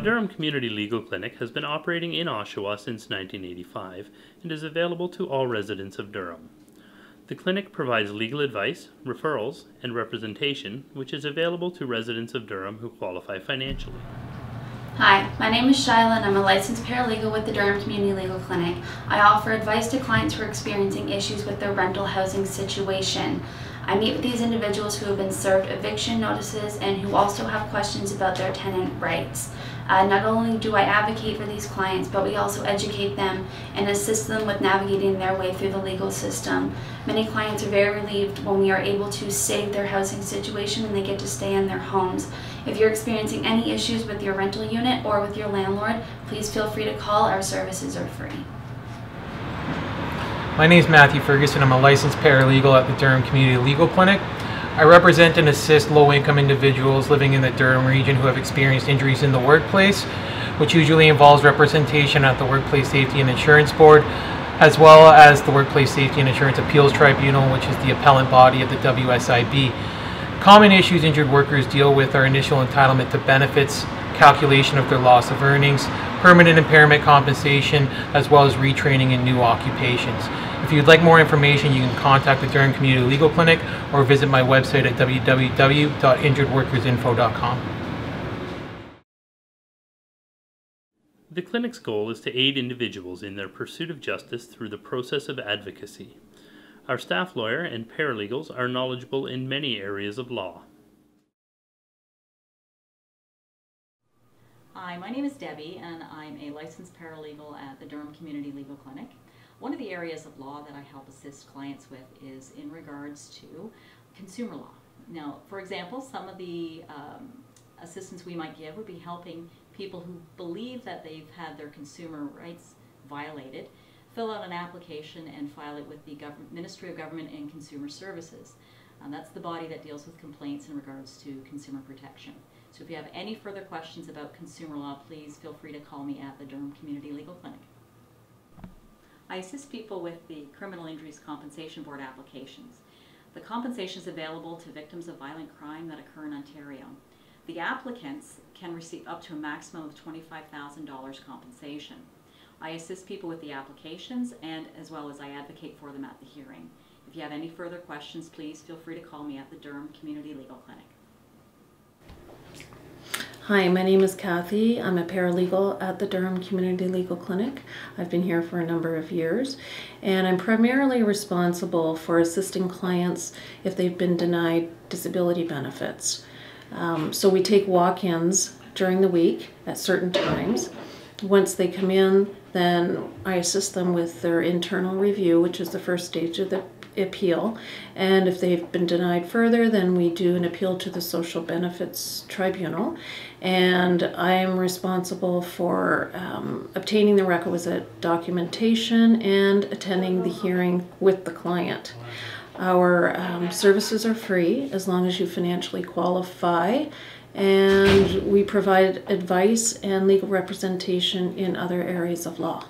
Durham Community Legal Clinic has been operating in Oshawa since 1985 and is available to all residents of Durham. The clinic provides legal advice, referrals, and representation, which is available to residents of Durham who qualify financially. Hi, my name is Shyla and I'm a licensed paralegal with the Durham Community Legal Clinic. I offer advice to clients who are experiencing issues with their rental housing situation. I meet with these individuals who have been served eviction notices and who also have questions about their tenant rights. Uh, not only do I advocate for these clients, but we also educate them and assist them with navigating their way through the legal system. Many clients are very relieved when we are able to save their housing situation and they get to stay in their homes. If you're experiencing any issues with your rental unit or with your landlord, please feel free to call. Our services are free. My name is Matthew Ferguson. I'm a licensed paralegal at the Durham Community Legal Clinic. I represent and assist low-income individuals living in the Durham region who have experienced injuries in the workplace, which usually involves representation at the Workplace Safety and Insurance Board, as well as the Workplace Safety and Insurance Appeals Tribunal, which is the appellant body of the WSIB. Common issues injured workers deal with are initial entitlement to benefits, calculation of their loss of earnings, permanent impairment compensation, as well as retraining in new occupations. If you'd like more information, you can contact the Durham Community Legal Clinic or visit my website at www.injuredworkersinfo.com. The clinic's goal is to aid individuals in their pursuit of justice through the process of advocacy. Our staff lawyer and paralegals are knowledgeable in many areas of law. Hi, my name is Debbie and I'm a licensed paralegal at the Durham Community Legal Clinic. One of the areas of law that I help assist clients with is in regards to consumer law. Now, for example, some of the um, assistance we might give would be helping people who believe that they've had their consumer rights violated fill out an application and file it with the Ministry of Government and Consumer Services. Um, that's the body that deals with complaints in regards to consumer protection. So if you have any further questions about consumer law, please feel free to call me at the Durham Community Legal Clinic. I assist people with the Criminal Injuries Compensation Board applications. The compensation is available to victims of violent crime that occur in Ontario. The applicants can receive up to a maximum of $25,000 compensation. I assist people with the applications and as well as I advocate for them at the hearing. If you have any further questions, please feel free to call me at the Durham Community Legal Clinic. Hi, my name is Kathy. I'm a paralegal at the Durham Community Legal Clinic. I've been here for a number of years, and I'm primarily responsible for assisting clients if they've been denied disability benefits. Um, so we take walk-ins during the week at certain times. Once they come in, then I assist them with their internal review, which is the first stage of the appeal. And if they've been denied further, then we do an appeal to the Social Benefits Tribunal. And I am responsible for um, obtaining the requisite documentation and attending the hearing with the client. Our um, services are free as long as you financially qualify and we provide advice and legal representation in other areas of law.